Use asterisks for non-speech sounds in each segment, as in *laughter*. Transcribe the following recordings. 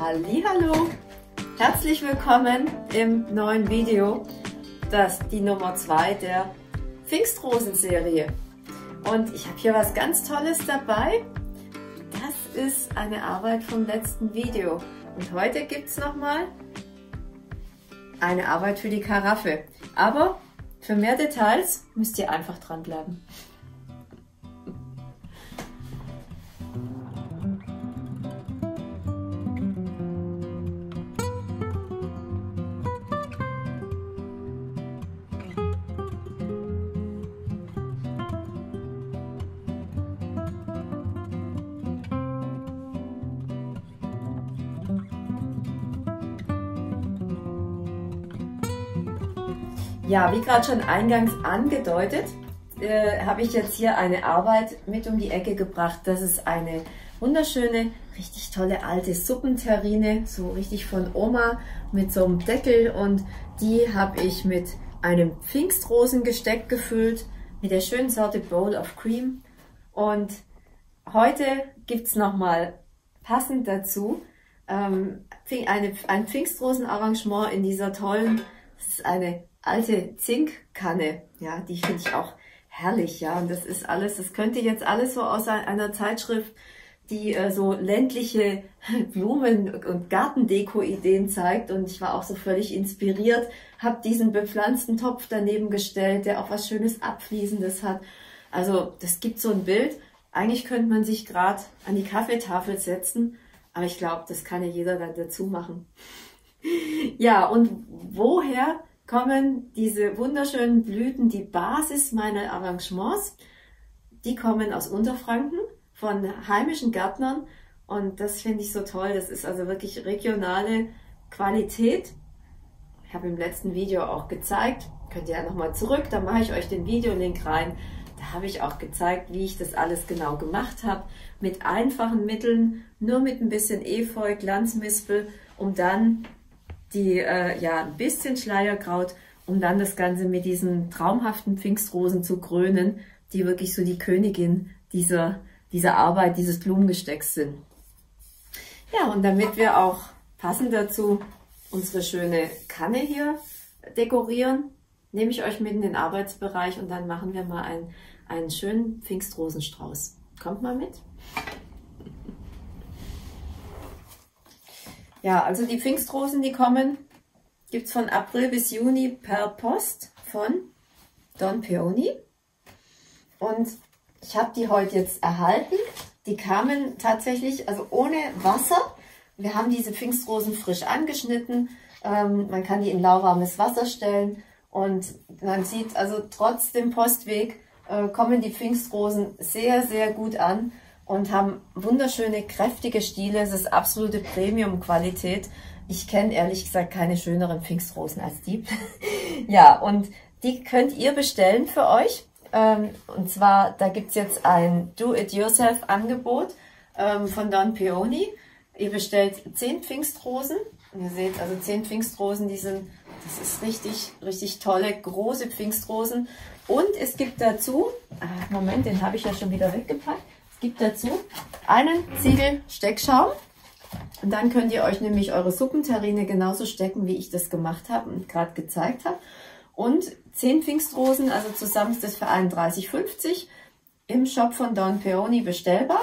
Hallo, herzlich willkommen im neuen Video, das die Nummer 2 der Pfingstrosen-Serie. Und ich habe hier was ganz Tolles dabei. Das ist eine Arbeit vom letzten Video. Und heute gibt es nochmal eine Arbeit für die Karaffe. Aber für mehr Details müsst ihr einfach dranbleiben. Ja, wie gerade schon eingangs angedeutet, äh, habe ich jetzt hier eine Arbeit mit um die Ecke gebracht. Das ist eine wunderschöne, richtig tolle alte Suppenterrine, so richtig von Oma mit so einem Deckel und die habe ich mit einem Pfingstrosengesteck gefüllt, mit der schönen Sorte Bowl of Cream und heute gibt es nochmal passend dazu ähm, eine, ein Pfingstrosenarrangement in dieser tollen, das ist eine alte Zinkkanne, ja, die finde ich auch herrlich, ja, und das ist alles, das könnte jetzt alles so aus einer Zeitschrift, die äh, so ländliche *laughs* Blumen- und Gartendeko-Ideen zeigt und ich war auch so völlig inspiriert, habe diesen bepflanzten Topf daneben gestellt, der auch was Schönes Abfließendes hat. Also das gibt so ein Bild. Eigentlich könnte man sich gerade an die Kaffeetafel setzen, aber ich glaube, das kann ja jeder dann dazu machen. *laughs* ja, und woher kommen diese wunderschönen Blüten, die Basis meiner Arrangements, die kommen aus Unterfranken von heimischen Gärtnern und das finde ich so toll. Das ist also wirklich regionale Qualität. Ich habe im letzten Video auch gezeigt, könnt ihr ja nochmal zurück, da mache ich euch den Videolink rein. Da habe ich auch gezeigt, wie ich das alles genau gemacht habe. Mit einfachen Mitteln, nur mit ein bisschen Efeu, Glanzmispel, um dann die äh, ja ein bisschen Schleierkraut, um dann das Ganze mit diesen traumhaften Pfingstrosen zu krönen, die wirklich so die Königin dieser, dieser Arbeit, dieses Blumengestecks sind. Ja, und damit wir auch passend dazu unsere schöne Kanne hier dekorieren, nehme ich euch mit in den Arbeitsbereich und dann machen wir mal einen, einen schönen Pfingstrosenstrauß. Kommt mal mit. Ja, also die Pfingstrosen, die kommen, gibt es von April bis Juni per Post von Don Peony. Und ich habe die heute jetzt erhalten. Die kamen tatsächlich, also ohne Wasser. Wir haben diese Pfingstrosen frisch angeschnitten. Ähm, man kann die in lauwarmes Wasser stellen. Und man sieht also trotz dem Postweg äh, kommen die Pfingstrosen sehr, sehr gut an und haben wunderschöne, kräftige Stiele. Es ist absolute Premium-Qualität. Ich kenne ehrlich gesagt keine schöneren Pfingstrosen als die. *laughs* ja, und die könnt ihr bestellen für euch. Ähm, und zwar, da gibt's jetzt ein Do-It-Yourself-Angebot ähm, von Don Peony. Ihr bestellt 10 Pfingstrosen. Und ihr seht also 10 Pfingstrosen, die sind, das ist richtig, richtig tolle, große Pfingstrosen. Und es gibt dazu, ah, Moment, den habe ich ja schon wieder weggepackt gibt dazu einen Ziegel Steckschaum. Und dann könnt ihr euch nämlich eure Suppenterrine genauso stecken, wie ich das gemacht habe und gerade gezeigt habe. Und 10 Pfingstrosen, also zusammen ist das für 31,50 im Shop von Don Peony bestellbar.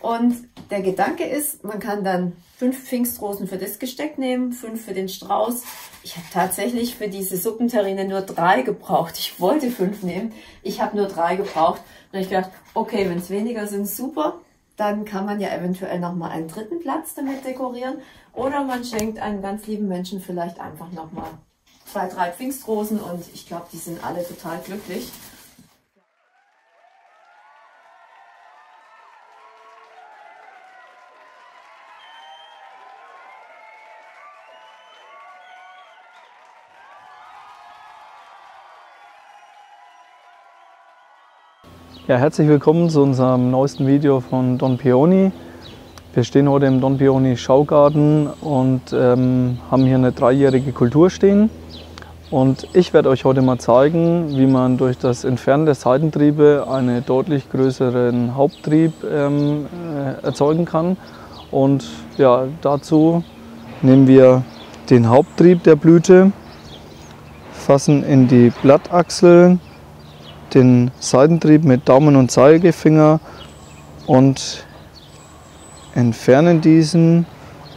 Und der Gedanke ist, man kann dann fünf Pfingstrosen für das Gesteck nehmen, fünf für den Strauß. Ich habe tatsächlich für diese Suppenterrine nur drei gebraucht. Ich wollte fünf nehmen, ich habe nur drei gebraucht. Und ich gedacht, okay, wenn es weniger sind, super. Dann kann man ja eventuell nochmal einen dritten Platz damit dekorieren. Oder man schenkt einem ganz lieben Menschen vielleicht einfach nochmal zwei, drei Pfingstrosen und ich glaube, die sind alle total glücklich. Ja, herzlich willkommen zu unserem neuesten Video von Don Peony. Wir stehen heute im Don Peony Schaugarten und ähm, haben hier eine dreijährige Kultur stehen. Und ich werde euch heute mal zeigen, wie man durch das Entfernen der Seitentriebe einen deutlich größeren Haupttrieb ähm, äh, erzeugen kann. Und ja, dazu nehmen wir den Haupttrieb der Blüte, fassen in die Blattachsel den Seitentrieb mit Daumen und Zeigefinger und entfernen diesen,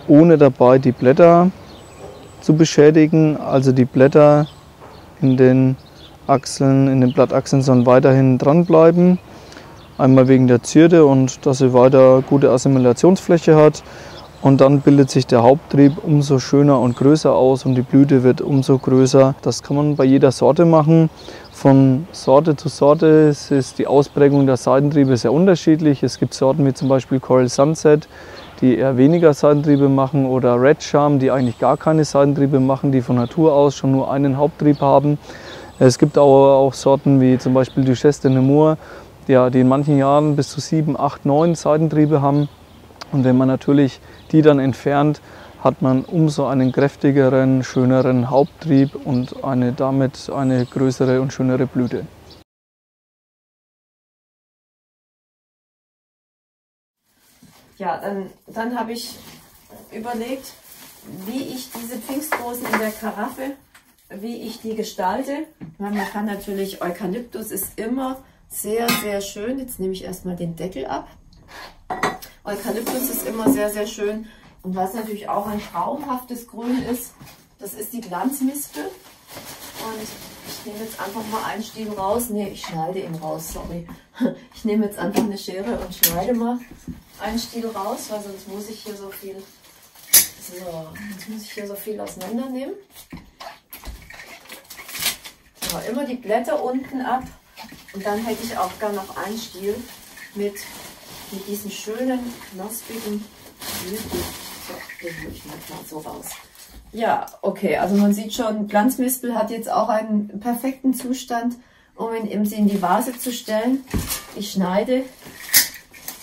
ohne dabei die Blätter zu beschädigen. Also die Blätter in den Achseln, in den Blattachseln sollen weiterhin dranbleiben. Einmal wegen der Zierde und dass sie weiter gute Assimilationsfläche hat. Und dann bildet sich der Haupttrieb umso schöner und größer aus und die Blüte wird umso größer. Das kann man bei jeder Sorte machen. Von Sorte zu Sorte ist die Ausprägung der Seitentriebe sehr unterschiedlich. Es gibt Sorten wie zum Beispiel Coral Sunset, die eher weniger Seitentriebe machen oder Red Charm, die eigentlich gar keine Seitentriebe machen, die von Natur aus schon nur einen Haupttrieb haben. Es gibt aber auch Sorten wie zum Beispiel Duchesse de Nemours, ja, die in manchen Jahren bis zu sieben, acht, neun Seitentriebe haben. Und wenn man natürlich die dann entfernt, hat man umso einen kräftigeren, schöneren Haupttrieb und eine, damit eine größere und schönere Blüte. Ja, dann, dann habe ich überlegt, wie ich diese Pfingstrosen in der Karaffe, wie ich die gestalte. Man kann natürlich, Eukalyptus ist immer sehr, sehr schön. Jetzt nehme ich erstmal den Deckel ab. Eukalyptus ist immer sehr, sehr schön. Und was natürlich auch ein traumhaftes Grün ist, das ist die Glanzmispel. Und ich nehme jetzt einfach mal einen Stiel raus. Ne, ich schneide ihn raus, sorry. *laughs* Ich nehme jetzt einfach eine Schere und schneide mal einen Stiel raus, weil sonst muss ich hier so viel, so, jetzt muss ich hier so viel auseinandernehmen. So, immer die Blätter unten ab. Und dann hätte ich auch gar noch einen Stiel mit mit diesen schönen, knospigen Blüten. So, den hole ich mal klar so raus. Ja, okay, also man sieht schon, Glanzmispel hat jetzt auch einen perfekten Zustand, um ihn eben in die Vase zu stellen. Ich schneide,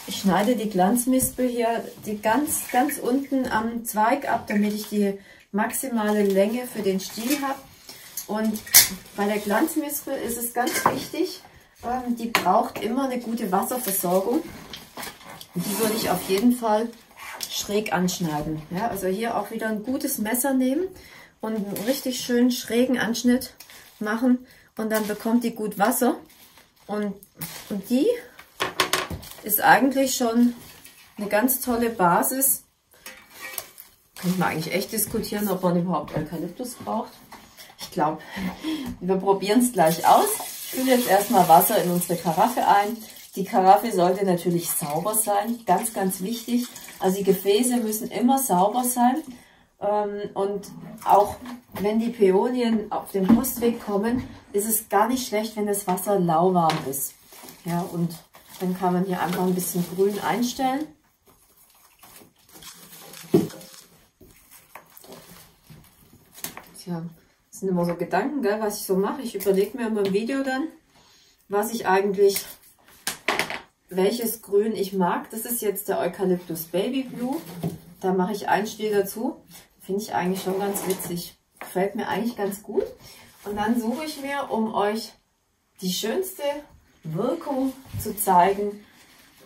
ich schneide die Glanzmispel hier die ganz, ganz unten am Zweig ab, damit ich die maximale Länge für den Stiel habe. Und bei der Glanzmispel ist es ganz wichtig, ähm, die braucht immer eine gute Wasserversorgung. Die würde ich auf jeden Fall schräg anschneiden. Ja, also hier auch wieder ein gutes Messer nehmen und einen richtig schönen schrägen Anschnitt machen und dann bekommt die gut Wasser. Und, und die ist eigentlich schon eine ganz tolle Basis. Könnte man eigentlich echt diskutieren, ob man überhaupt Eukalyptus braucht. Ich glaube, *laughs* wir probieren es gleich aus. Ich fülle jetzt erstmal Wasser in unsere Karaffe ein. Die Karaffe sollte natürlich sauber sein, ganz, ganz wichtig. Also die Gefäße müssen immer sauber sein. Ähm, und auch wenn die Peonien auf den Postweg kommen, ist es gar nicht schlecht, wenn das Wasser lauwarm ist. Ja, und dann kann man hier einfach ein bisschen grün einstellen. Tja, das sind immer so Gedanken, gell, was ich so mache. Ich überlege mir immer im Video dann, was ich eigentlich welches Grün ich mag. Das ist jetzt der Eucalyptus Baby Blue. Da mache ich einen Stiel dazu. Finde ich eigentlich schon ganz witzig. Gefällt mir eigentlich ganz gut. Und dann suche ich mir, um euch die schönste Wirkung zu zeigen,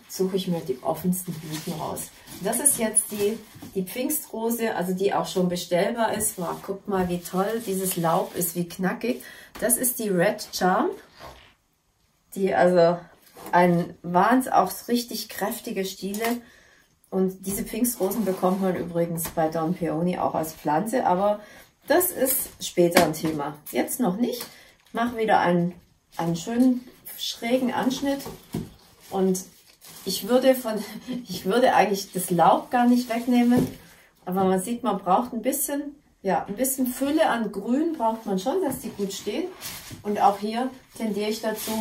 suche ich mir die offensten Blüten raus. Das ist jetzt die, die Pfingstrose, also die auch schon bestellbar ist. Wow, guckt mal, wie toll dieses Laub ist, wie knackig. Das ist die Red Charm, die also ein Wahns, auch richtig kräftige Stiele. Und diese Pfingstrosen bekommt man übrigens bei Don Peony auch als Pflanze, aber das ist später ein Thema. Jetzt noch nicht. Ich mache wieder einen, einen schönen schrägen Anschnitt und ich würde, von, *laughs* ich würde eigentlich das Laub gar nicht wegnehmen, aber man sieht, man braucht ein bisschen, ja, ein bisschen Fülle an Grün braucht man schon, dass die gut stehen. Und auch hier tendiere ich dazu,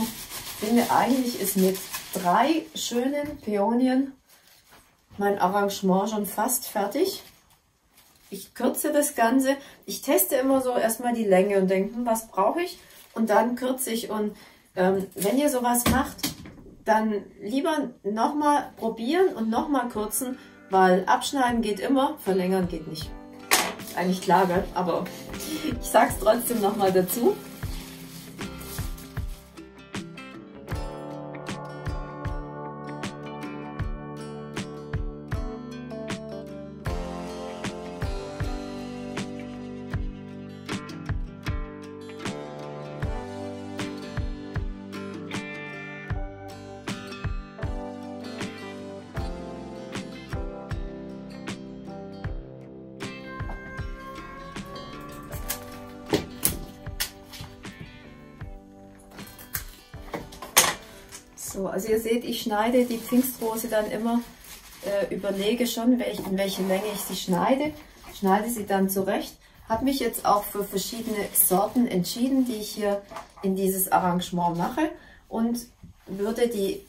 finde eigentlich ist mit drei schönen Peonien mein Arrangement schon fast fertig. Ich kürze das Ganze. Ich teste immer so erstmal die Länge und denke, hm, was brauche ich? Und dann kürze ich. Und ähm, wenn ihr sowas macht, dann lieber nochmal probieren und nochmal kürzen, weil abschneiden geht immer, verlängern geht nicht. Eigentlich klar, gell? aber *laughs* ich sage es trotzdem nochmal dazu. So, also ihr seht, ich schneide die Pfingstrose dann immer, äh, überlege schon, welch, in welche Länge ich sie schneide, schneide sie dann zurecht. Habe mich jetzt auch für verschiedene Sorten entschieden, die ich hier in dieses Arrangement mache und würde die,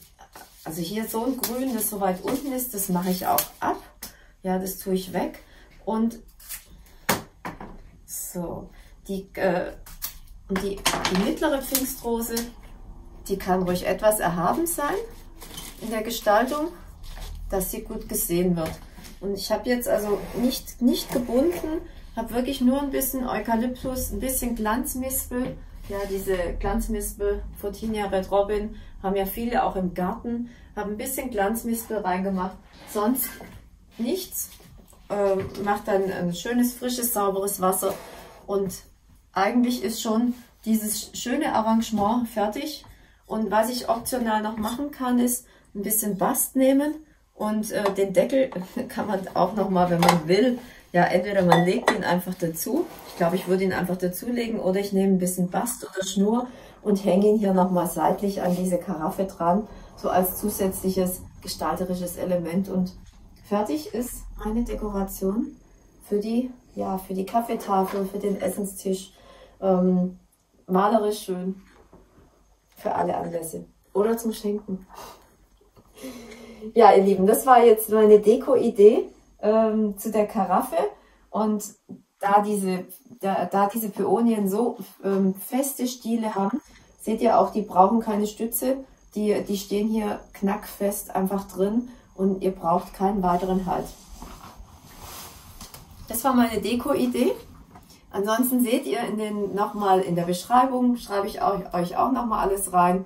also hier so ein Grün, das so weit unten ist, das mache ich auch ab. Ja, das tue ich weg und so, die, äh, die, die mittlere Pfingstrose die kann ruhig etwas erhaben sein in der Gestaltung, dass sie gut gesehen wird. Und ich habe jetzt also nicht, nicht gebunden, habe wirklich nur ein bisschen Eukalyptus, ein bisschen Glanzmispel. Ja, diese Glanzmispel, Fortinia Red Robin, haben ja viele auch im Garten. Habe ein bisschen Glanzmispel reingemacht, sonst nichts. Ähm, macht dann ein schönes, frisches, sauberes Wasser. Und eigentlich ist schon dieses schöne Arrangement fertig. Und was ich optional noch machen kann, ist ein bisschen Bast nehmen und äh, den Deckel *laughs* kann man auch noch mal, wenn man will, ja, entweder man legt ihn einfach dazu. Ich glaube, ich würde ihn einfach dazulegen oder ich nehme ein bisschen Bast oder Schnur und hänge ihn hier nochmal seitlich an diese Karaffe dran, so als zusätzliches gestalterisches Element. Und fertig ist meine Dekoration für die, ja, für die Kaffeetafel, für den Essenstisch. Ähm, malerisch schön für alle Anlässe. Oder zum Schenken. Ja, ihr Lieben, das war jetzt meine Deko-Idee ähm, zu der Karaffe. Und da diese, da, da diese Päonien so ähm, feste Stiele haben, seht ihr auch, die brauchen keine Stütze. Die, die stehen hier knackfest einfach drin und ihr braucht keinen weiteren Halt. Das war meine Deko-Idee. Ansonsten seht ihr in den nochmal in der Beschreibung, schreibe ich euch, euch auch nochmal alles rein.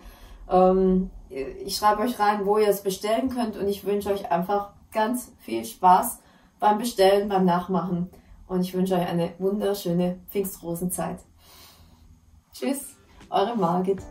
Ähm, ich schreibe euch rein, wo ihr es bestellen könnt und ich wünsche euch einfach ganz viel Spaß beim Bestellen, beim Nachmachen und ich wünsche euch eine wunderschöne Pfingstrosenzeit. Tschüss, eure Margit.